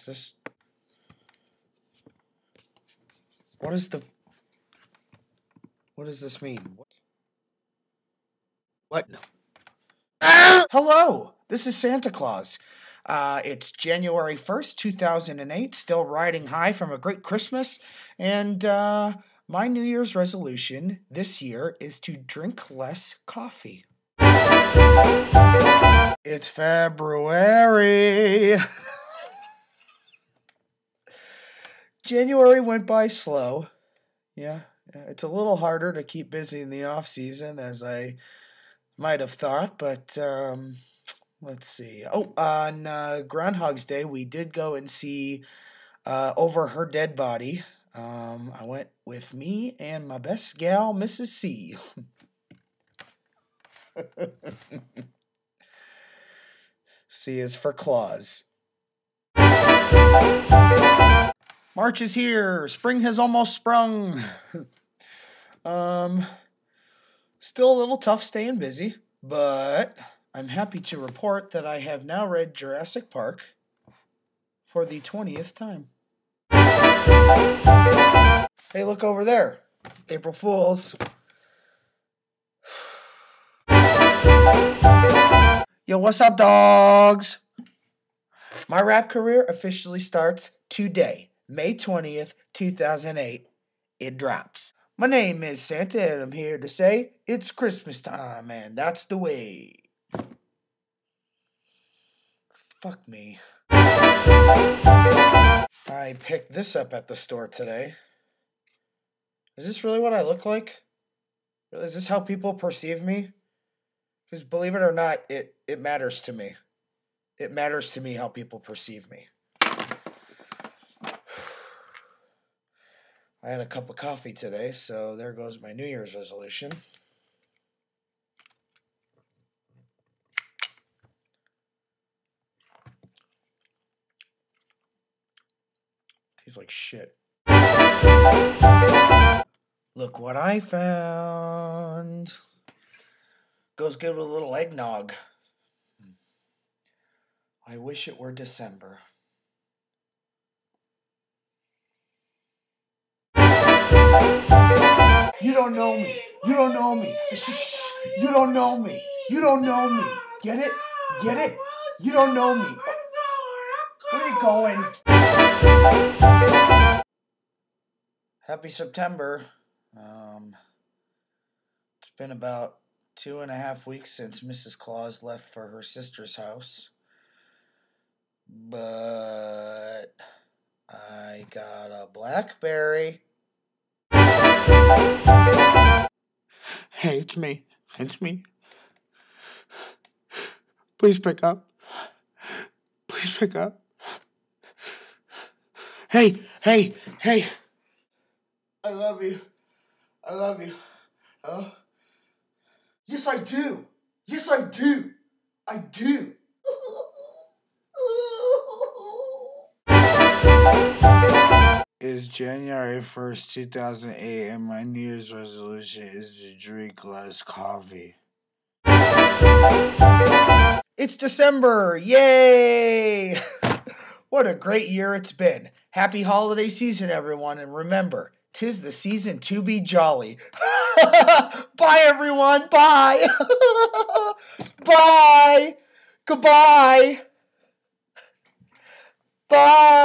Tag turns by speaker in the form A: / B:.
A: is this? What is the. What does this mean? What? No. Hello! This is Santa Claus. Uh, it's January 1st, 2008, still riding high from a great Christmas. And uh, my New Year's resolution this year is to drink less coffee. It's February. January went by slow. Yeah, it's a little harder to keep busy in the off season as I might have thought, but um, let's see. Oh, on uh, Groundhog's Day, we did go and see uh, Over Her Dead Body. Um, I went with me and my best gal, Mrs. C. C is for Claus. March is here. Spring has almost sprung. um, still a little tough staying busy, but I'm happy to report that I have now read Jurassic Park for the 20th time. Hey, look over there. April Fools. Yo, what's up, dogs? My rap career officially starts today. May 20th, 2008, it drops. My name is Santa, and I'm here to say it's Christmas time, and that's the way. Fuck me. I picked this up at the store today. Is this really what I look like? Is this how people perceive me? Because believe it or not, it, it matters to me. It matters to me how people perceive me. I had a cup of coffee today, so there goes my New Year's resolution. Tastes like shit. Look what I found. Goes good with a little eggnog. I wish it were December. Don't know me. You don't know me. You don't know me. You don't know me. Get it? Get it? You don't know me. Where are you going? Happy September. Um, it's been about two and a half weeks since Mrs. Claus left for her sister's house. But I got a blackberry. Hey, it's me. It's me. Please pick up. Please pick up. Hey, hey, hey. I love you. I love you. Oh. Yes, I do. Yes, I do. I do. January 1st, 2008, and my New Year's resolution is to drink less coffee. It's December! Yay! what a great year it's been. Happy holiday season, everyone, and remember, tis the season to be jolly. Bye, everyone! Bye! Bye! Goodbye! Bye!